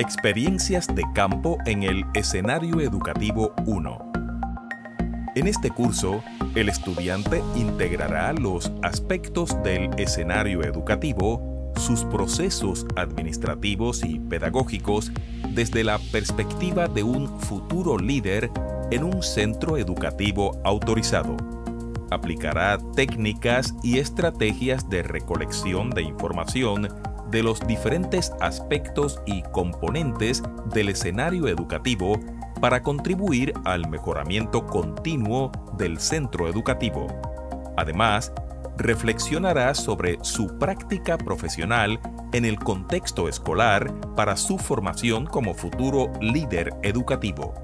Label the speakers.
Speaker 1: Experiencias de campo en el escenario educativo 1. En este curso, el estudiante integrará los aspectos del escenario educativo, sus procesos administrativos y pedagógicos desde la perspectiva de un futuro líder en un centro educativo autorizado. Aplicará técnicas y estrategias de recolección de información de los diferentes aspectos y componentes del escenario educativo para contribuir al mejoramiento continuo del centro educativo. Además, reflexionará sobre su práctica profesional en el contexto escolar para su formación como futuro líder educativo.